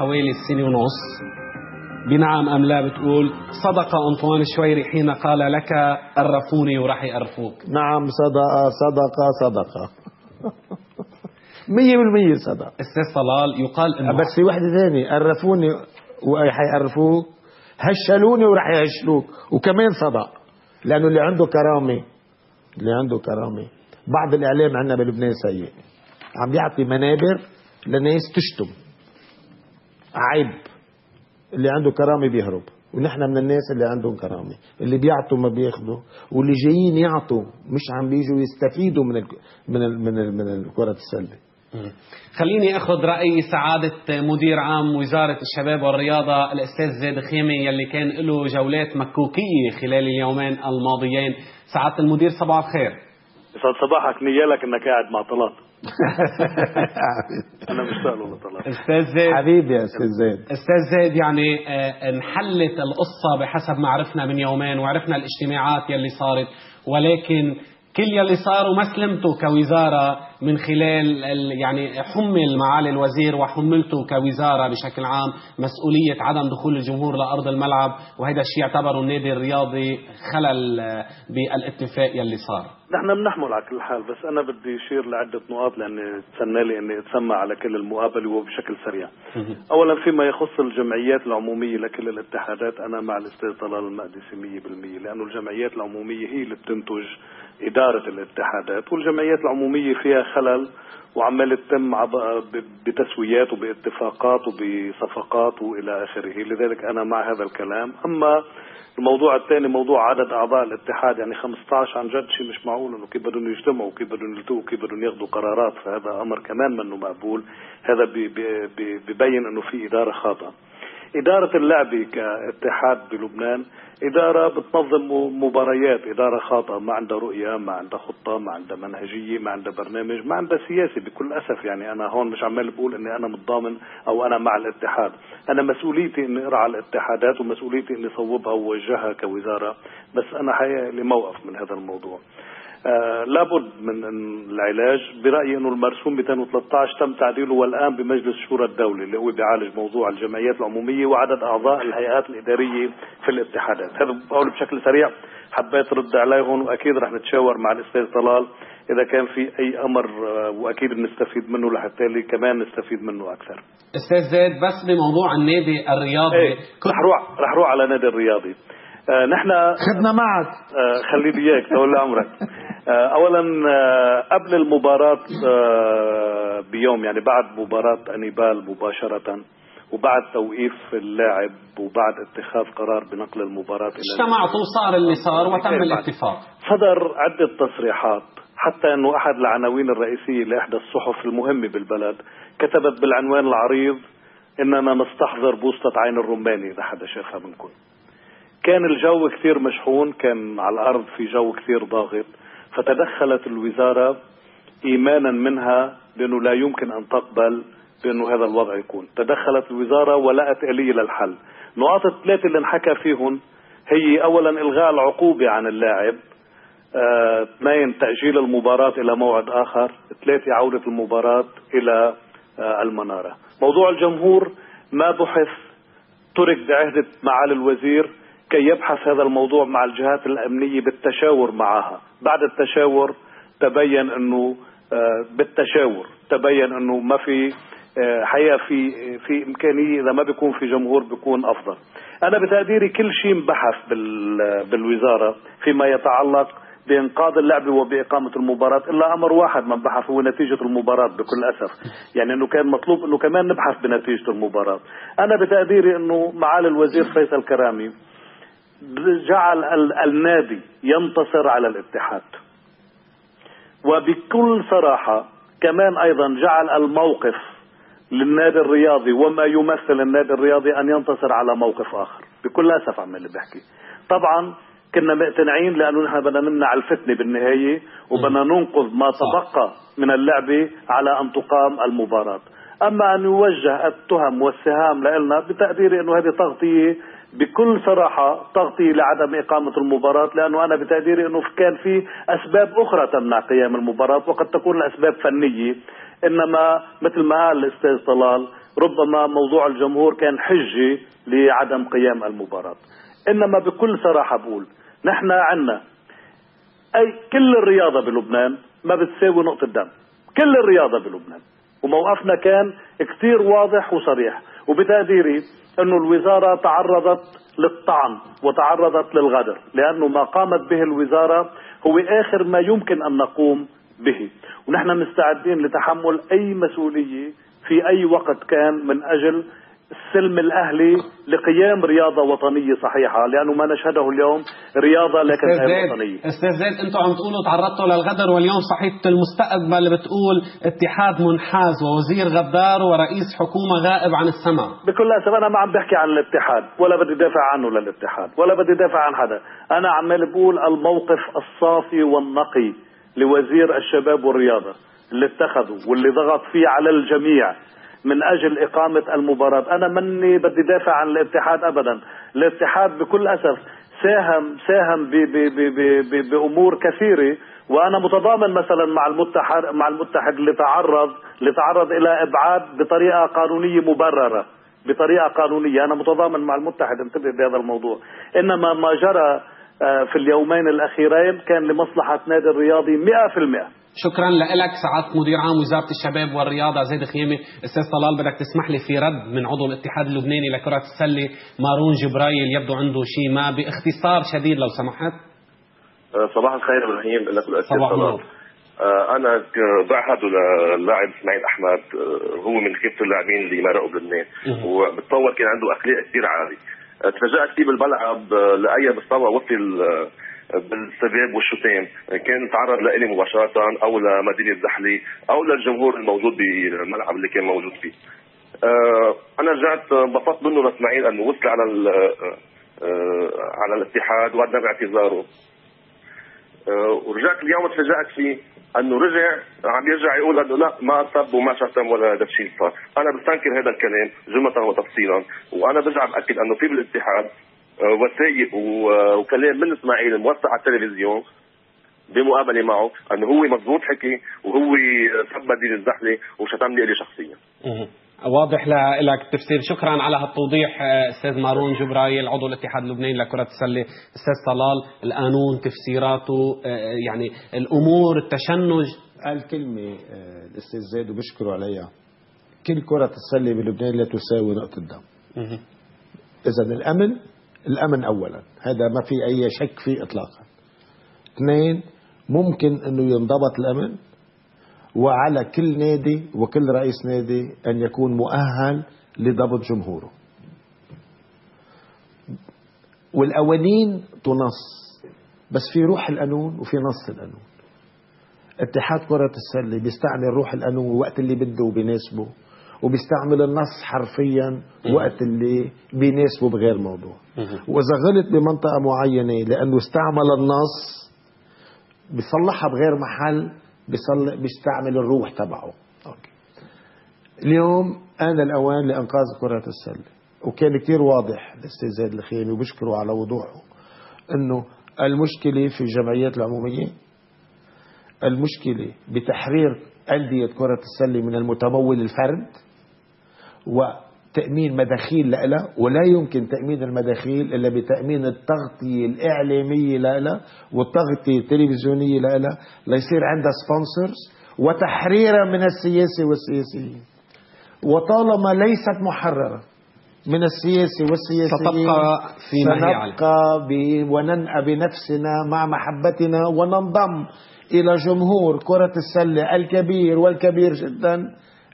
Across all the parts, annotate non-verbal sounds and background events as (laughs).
حوالي السنة ونص. بنعم أم لا بتقول صدق أنطوان الشويري حين قال لك أرفوني وراح يقرفوك نعم صدق صدق صدق. مية بالمية صدق. أستاذ طلال يقال إنه بس في وحدة ثانية قرفوني وحيقرفوك هشلوني وراح يهشلوك وكمان صدق لأنه اللي عنده كرامة اللي عنده كرامة. بعض الإعلام عندنا بلبنان سيء. عم يعطي منابر لناس تشتم. عيب اللي عنده كرامة بيهرب. ونحن من الناس اللي عندهم كرامة. اللي بيعطوا ما بياخذوا واللي جايين يعطوا مش عم بيجوا يستفيدوا من ال من ال من ال من كرة السلة. خليني أخذ رأي سعادة مدير عام وزارة الشباب والرياضة الأستاذ زيد خيمي يلي كان له جولات مكوكية خلال اليومين الماضيين. سعادة المدير صباح الخير. يسعد صباحك. نيالك إنك قاعد مع طلال (laughs) أنا مشتاق له لطلال أستاذ زيد. حبيبي يا أستاذ زيد. أستاذ زيد يعني آه، انحلت القصة بحسب ما عرفنا من يومين وعرفنا الاجتماعات يلي صارت ولكن كل يلي صار وما سلمته كوزارة من خلال يعني حمل معالي الوزير وحملته كوزارة بشكل عام مسؤولية عدم دخول الجمهور لأرض الملعب وهذا الشيء يعتبره النادي الرياضي خلل بالاتفاق يلي صار. نحن بنحمل على كل حال بس أنا بدي أشير لعدة نقاط لأني تسنى لي أني أتسمع على كل المقابلة وبشكل سريع. أولا فيما يخص الجمعيات العمومية لكل الاتحادات أنا مع الأستاذ طلال المقدسي 100% لأنه الجمعيات العمومية هي اللي بتنتج إدارة الاتحادات والجمعيات العمومية فيها خلل وعمال تتم بتسويات وباتفاقات وبصفقات وإلى آخره، لذلك أنا مع هذا الكلام، أما الموضوع الثاني موضوع عدد أعضاء الاتحاد يعني 15 عن جد شيء مش معقول إنه كيف بدهم يجتمعوا وكيف بدهم يلتقوا وكيف بدهم ياخذوا قرارات. فهذا أمر كمان منه مقبول. هذا ببين إنه في إدارة خاطئة. إدارة اللعبة كاتحاد بلبنان إدارة بتنظم مباريات إدارة خاطئة ما عندها رؤية ما عندها خطة ما عندها منهجية ما عندها برنامج ما عندها سياسة بكل أسف. يعني أنا هون مش عمال بقول إني أنا متضامن أو أنا مع الاتحاد. أنا مسؤوليتي إني أرعى الاتحادات ومسؤوليتي إني صوبها ووجهها كوزارة. بس أنا حقيقة لي موقف من هذا الموضوع. آه لابد من العلاج. برأيي أنه المرسوم 213 تم تعديله والآن بمجلس شورى الدولي اللي هو بيعالج موضوع الجمعيات العمومية وعدد أعضاء الهيئات الإدارية في الاتحادات. هذا بقول بشكل سريع. حبيت رد عليهم وأكيد رح نتشاور مع الأستاذ طلال إذا كان في أي أمر آه، وأكيد بنستفيد منه لحتى كمان نستفيد منه أكثر. أستاذ زيد بس بموضوع النادي الرياضي. إيه رح روح رح روح على النادي الرياضي. آه نحن خدنا معك. آه خلي لي إياك طول عمرك. اولا آه قبل المباراة آه بيوم يعني بعد مباراة أنيبال مباشرة وبعد توقيف اللاعب وبعد اتخاذ قرار بنقل المباراة إلى اجتمعتوا صار اللي صار وتم الاتفاق. صدر عدة تصريحات حتى إنه أحد العناوين الرئيسية لإحدى الصحف المهمة بالبلد كتبت بالعنوان العريض إننا نستحضر بوسطة عين الرماني إذا حدا شافها منكم كان الجو كثير مشحون كان على الأرض في جو كثير ضاغط. فتدخلت الوزارة إيمانا منها بأنه لا يمكن أن تقبل بأنه هذا الوضع يكون. تدخلت الوزارة ولقت الية للحل نقاط الثلاثة اللي انحكى فيهم هي اولا إلغاء العقوبة عن اللاعب آه، اثنين تأجيل المباراة إلى موعد آخر ثلاثة عودة المباراة إلى آه، المنارة. موضوع الجمهور ما بحث ترك بعهدة معالي الوزير كي يبحث هذا الموضوع مع الجهات الأمنية بالتشاور معها. بعد التشاور تبين أنه آه، بالتشاور تبين أنه ما في آه، حقيقة في في إمكانية. إذا ما بيكون في جمهور بيكون أفضل. أنا بتقديري كل شيء انبحث بالوزارة فيما يتعلق بإنقاذ اللعبة وبإقامة المباراة. إلا أمر واحد ما انبحث هو نتيجة المباراة بكل أسف. يعني أنه كان مطلوب أنه كمان نبحث بنتيجة المباراة. أنا بتقديري أنه معالي الوزير فيصل كرامي جعل النادي ينتصر على الاتحاد. وبكل صراحة كمان أيضا جعل الموقف للنادي الرياضي وما يمثل النادي الرياضي أن ينتصر على موقف آخر. بكل أسف عم اللي بحكي. طبعا كنا مقتنعين لأنه نحن بدنا نمنع الفتنة بالنهاية وبدنا ننقذ ما تبقى من اللعبه على أن تقام المباراة. أما أن يوجه التهم والسهام لنا بتقديري إنه هذه تغطية بكل صراحة تغطية لعدم إقامة المباراة لأنه أنا بتقديري أنه كان في أسباب أخرى تمنع قيام المباراة وقد تكون الأسباب فنية. إنما مثل ما قال الأستاذ طلال ربما موضوع الجمهور كان حجة لعدم قيام المباراة. إنما بكل صراحة بقول نحن عنا أي كل الرياضة بلبنان ما بتساوي نقطة دم. كل الرياضة بلبنان. وموقفنا كان كثير واضح وصريح. وبتقديري أنه الوزارة تعرضت للطعن وتعرضت للغدر لأنه ما قامت به الوزارة هو آخر ما يمكن أن نقوم به. ونحن مستعدين لتحمل أي مسؤولية في أي وقت كان من أجل السلم الأهلي لقيام رياضة وطنية صحيحة لأنه ما نشهده اليوم رياضة لكن غير وطنية. أستاذ زيد أنتم عم تقولوا تعرضتوا للغدر واليوم صحيفه المستقبل بتقول اتحاد منحاز ووزير غدار ورئيس حكومة غائب عن السماء. بكل أسف أنا ما عم بحكي عن الاتحاد ولا بدي دافع عنه للاتحاد ولا بدي دافع عن حدا. أنا عمال بقول الموقف الصافي والنقي لوزير الشباب والرياضة اللي اتخذه واللي ضغط فيه على الجميع. من أجل إقامة المباراة، أنا مني بدي دافع عن الاتحاد ابدا، الاتحاد بكل أسف ساهم ساهم بأمور كثيرة. وأنا متضامن مثلا مع المتحد مع المتحد اللي تعرض اللي تعرض إلى إبعاد بطريقة قانونية مبررة. بطريقة قانونية. أنا متضامن مع المتحد انتبه بهذا الموضوع. إنما ما جرى آه، في اليومين الأخيرين كان لمصلحة نادي الرياضي 100% شكرا لك سعادة مدير عام وزارة الشباب والرياضة. زيد خيمة أستاذ طلال بدك تسمح لي في رد من عضو الاتحاد اللبناني لكرة السلة مارون جبرايل يبدو عنده شيء ما باختصار شديد لو سمحت. أه، صباح الخير إبراهيم لك صباح أه، أنا بعهد للاعب إسماعيل أحمد أه، هو من خيبه اللاعبين اللي مرقوا بلبنان. وبتصور كان عنده أخلاق كثير عالي تفاجأت فيه بالملعب لأي مستوى وصل بالسباب والشتام كان تعرض لإلي مباشرة أو لمدينة زحلي أو للجمهور الموجود بالملعب اللي كان موجود فيه. آه، أنا رجعت انبسطت منه لإسماعيل أنه وصل على آه، على الاتحاد وقدم اعتذاره آه، ورجعت اليوم تفاجأت فيه أنه رجع عم يرجع يقول أنه لا ما سب وما شتم ولا هذا الشيء صار، أنا بستنكر هذا الكلام جملة وتفصيلا، وأنا برجع بأكد أنه في بالاتحاد وثائق وكلام من إسماعيل موثق على التلفزيون بمقابلة معه إنه هو مضبوط حكي وهو سب مدينة زحلة وشتمني إلي شخصيا. واضح لك التفسير شكرا على هالتوضيح أستاذ مارون جبرايل عضو الاتحاد اللبناني لكرة السلة. أستاذ طلال القانون تفسيراته يعني الأمور التشنج. قال كلمة الأستاذ زيد وبشكره عليها. كل كرة السلة بلبنان لا تساوي نقطة دم اذا الأمن الأمن أولا. هذا ما في أي شك فيه إطلاقا. اثنين ممكن أنه ينضبط الأمن وعلى كل نادي وكل رئيس نادي أن يكون مؤهل لضبط جمهوره. والقوانين تنص بس في روح القانون وفي نص القانون اتحاد كرة السلة بيستعمل روح القانون وقت اللي بده وبيناسبه. وبيستعمل النص حرفيا وقت اللي بيناسبه بغير موضوع وإذا غلط بمنطقة معينة لأنه استعمل النص بيصلحها بغير محل بيستعمل الروح تبعه أوكي. اليوم آن الأوان لإنقاذ كرة السلة وكان كتير واضح الأستاذ زيد الخيمي وبشكره على وضوحه إنه المشكلة في الجمعيات العمومية المشكلة بتحرير أندية كرة السلة من المتمول الفرد وتأمين مداخيل لها ولا يمكن تأمين المداخيل إلا بتأمين التغطية الإعلامية لها والتغطية التلفزيونية لها ليصير عندها سبونسرز وتحريرها من السياسة والسياسيين. وطالما ليست محررة من السياسة والسياسيين ستبقى في سنبقى وننأى بنفسنا مع محبتنا وننضم إلى جمهور كرة السلة الكبير والكبير جدا.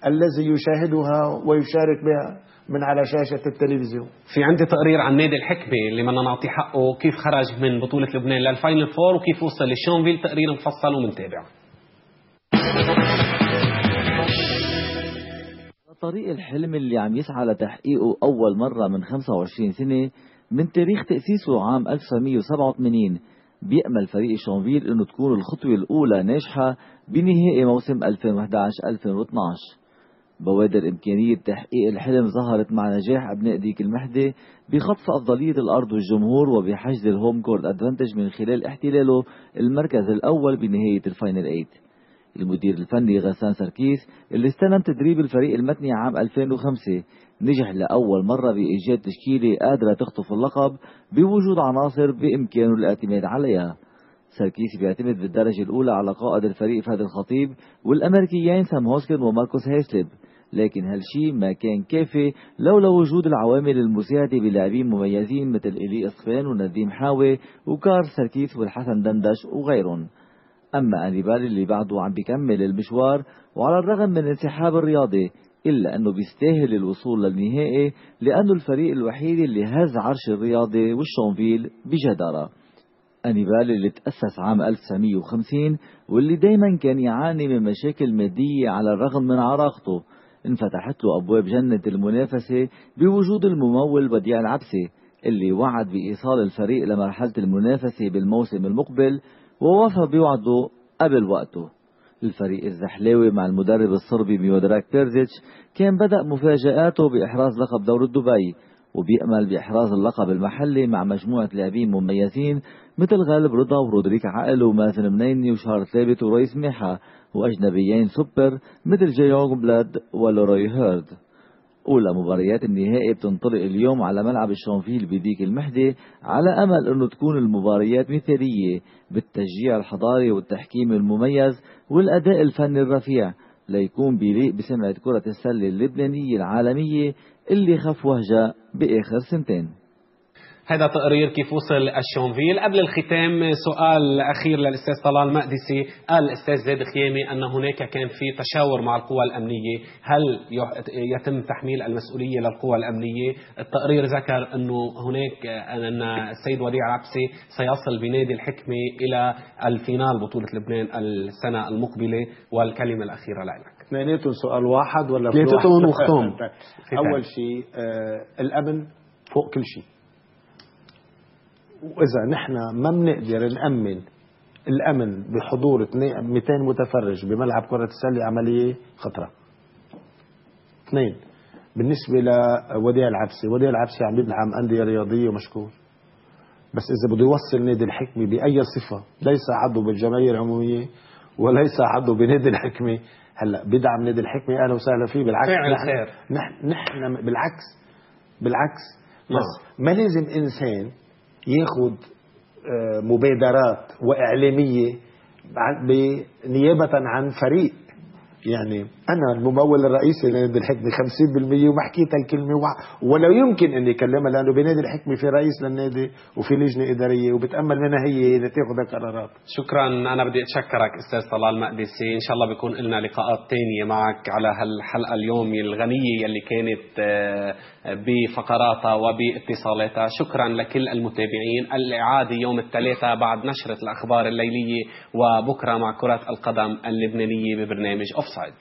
الذي يشاهدها ويشارك بها من على شاشة التلفزيون. في عندي تقرير عن نادي الحكمة اللي بدنا نعطي حقه كيف خرج من بطولة لبنان لل Final Four وكيف وصل لشونفيل تقرير مفصل ومنتابع طريق الحلم اللي عم يسعى لتحقيقه أول مرة من 25 سنة من تاريخ تأسيسه عام 1987 بيأمل فريق شونفيل أنه تكون الخطوة الأولى ناجحة بنهائي موسم 2011-2012 بوادر إمكانية تحقيق الحلم ظهرت مع نجاح أبناء ديك المحدي بخطف أفضلية الأرض والجمهور وبحجز ال home court advantage من خلال احتلاله المركز الأول بنهاية ال Final 8 المدير الفني غسان سركيس اللي استلم تدريب الفريق المتني عام 2005 نجح لأول مرة بإيجاد تشكيلة قادرة تخطف اللقب بوجود عناصر بإمكانه الاعتماد عليها. سركيس بيعتمد بالدرجة الأولى على قائد الفريق فهد الخطيب والأمريكيين سام هوسكن وماركوس هيسلب لكن هالشي ما كان كافي لولا وجود العوامل المساعدة بلاعبين مميزين مثل إلي إصفان ونديم حاوي وكار سركيس والحسن دندش وغيرهم. أما أنيبال اللي بعده عم بيكمل المشوار وعلى الرغم من انسحاب الرياضي إلا أنه بيستاهل الوصول للنهائي لأنه الفريق الوحيد اللي هز عرش الرياضي والشونفيل بجدارة. أنيبال اللي تأسس عام 1950 واللي دايما كان يعاني من مشاكل مادية على الرغم من عراقته. انفتحت له أبواب جنة المنافسة بوجود الممول بديع العبسي اللي وعد بإيصال الفريق لمرحلة المنافسة بالموسم المقبل ووفى بوعده قبل وقته. الفريق الزحلاوي مع المدرب الصربي ميودراك بيريزيتش كان بدأ مفاجآته بإحراز لقب دورة دبي وبيأمل بإحراز اللقب المحلي مع مجموعة لاعبين مميزين مثل غالب رضا ورودريك عقل ومازن منيمنة وشارل ثابت ورئيس ميحة وأجنبيين سوبر مثل جاي يونغبلاد ولوروي هيرد. أولى مباريات النهائي بتنطلق اليوم على ملعب الشونفيل بديك المحدي على أمل أنه تكون المباريات مثالية بالتشجيع الحضاري والتحكيم المميز والأداء الفني الرفيع ليكون بيليق بسمعة كرة السلة اللبنانية العالمية اللي خف وهجة بآخر سنتين. هذا تقرير كيف وصل الشونفيل. قبل الختام سؤال أخير للأستاذ طلال مقدسي. قال الأستاذ زيد خيامي أن هناك كان في تشاور مع القوى الأمنية. هل يتم تحميل المسؤولية للقوى الأمنية؟ التقرير ذكر أنه هناك أن السيد وديع العبسي سيصل بنادي الحكمة إلى الفينال بطولة لبنان السنة المقبلة. والكلمة الأخيرة لك. اثنيناتهم سؤال واحد ولا اثنيناتهم وختم (laughs) أول شيء آه الأمن فوق كل شيء. وإذا نحن ما بنقدر نأمن الأمن بحضور 200 متفرج بملعب كرة السلة عمليه خطرة. اثنين بالنسبة لوديع العبسي وديع العبسي عم يدعم أندية رياضية ومشكور. بس إذا بده يوصل نادي الحكمة بأي صفة ليس عضو بالجمعيه العمومية وليس عضو بنادي الحكمة. هلا بدعم نادي الحكمة أهلا وسهلا فيه بالعكس. فعل خير. نحن, نحن بالعكس. بالعكس. بس ما لازم انسان ياخذ آه، مبادرات وإعلامية نيابه عن فريق يعني أنا الممول الرئيسي لنادي الحكمة 50% وما حكيت الكلمة ولا يمكن اني اكلمها لأنه بنادي الحكمة في رئيس للنادي وفي لجنة إدارية وبتأمل منها هي تأخذ قرارات. شكرا. أنا بدي أتشكرك أستاذ طلال مقدسي إن شاء الله بيكون لنا لقاءات ثانية معك على هالحلقة اليوم الغنية يلي كانت آه، بفقراتها وباتصالاتها. شكرا لكل المتابعين. الإعادة يوم الثلاثاء بعد نشرة الأخبار الليلية وبكرة مع كرة القدم اللبنانية ببرنامج اوفسايد